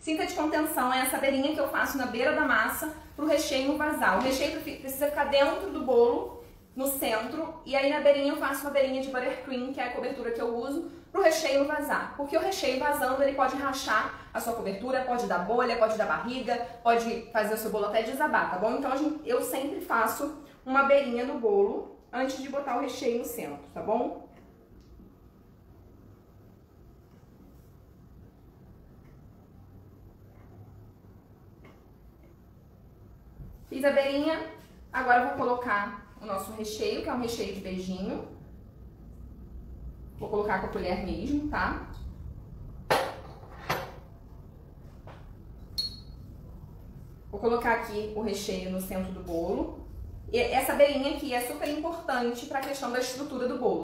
Cinta de contenção é essa beirinha que eu faço na beira da massa para o recheio vazar. O recheio precisa ficar dentro do bolo, no centro, e aí na beirinha eu faço uma beirinha de buttercream, que é a cobertura que eu uso, para o recheio vazar. Porque o recheio vazando, ele pode rachar a sua cobertura, pode dar bolha, pode dar barriga, pode fazer o seu bolo até desabar, tá bom? Então eu sempre faço uma beirinha no bolo antes de botar o recheio no centro, tá bom? Fiz a beirinha, agora eu vou colocar o nosso recheio, que é um recheio de beijinho. Vou colocar com a colher mesmo, tá? Vou colocar aqui o recheio no centro do bolo. E essa beirinha aqui é super importante para a questão da estrutura do bolo.